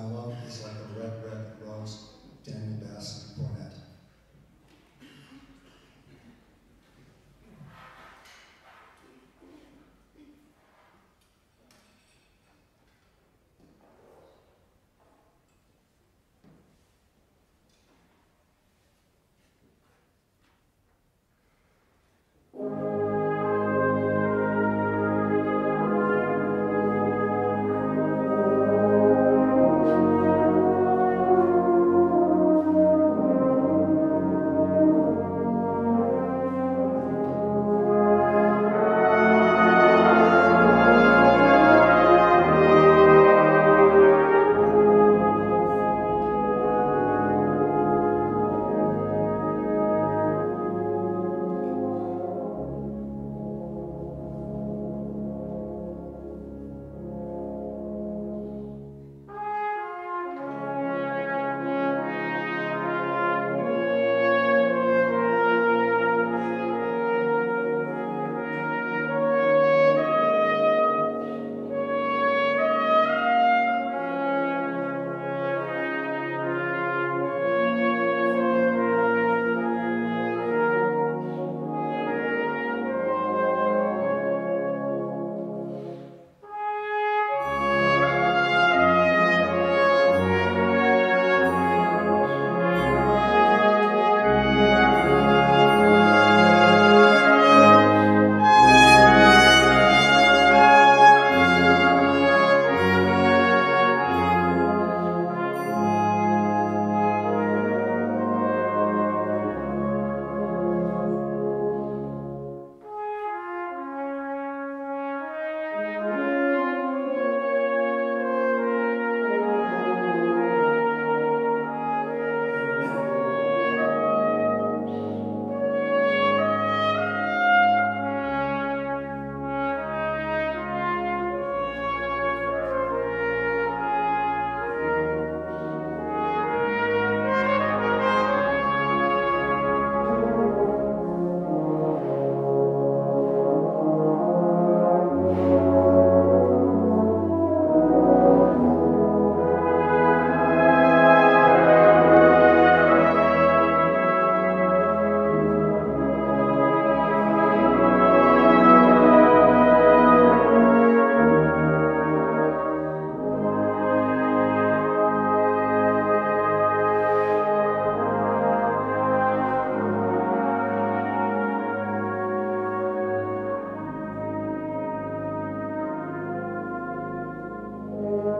my love is like a red, red rose, Daniel Bass Cornett.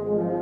Amen.